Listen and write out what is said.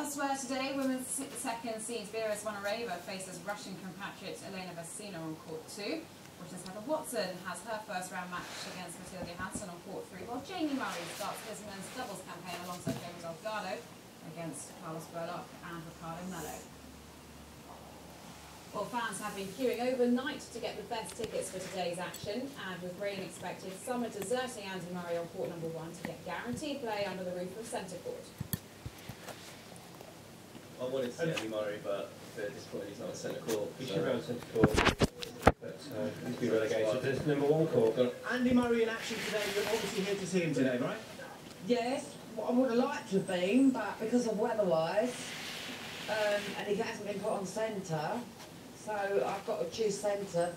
Elsewhere today, women's second seed Vera Zvonareva faces Russian compatriot Elena Vesnina on court two. Britain's Heather Watson has her first round match against Matilda Johansson on court three, while Jamie Murray starts his men's doubles campaign alongside James Delgado against Carlos Berlocq and Ricardo Mello. Well, fans have been queuing overnight to get the best tickets for today's action, and with rain expected, some are deserting Andy Murray on court number one to get guaranteed play under the roof of centre court. I wanted to see Andy Murray, but at this point he's not on centre court. He so- should be on centre court, but uh, he's been relegated to number one court. Andy Murray in action today. You're obviously here to see him today, right? Yes, what I would have liked to have been, but because of weather-wise, um, and he hasn't been put on centre, so I've got to choose centre for the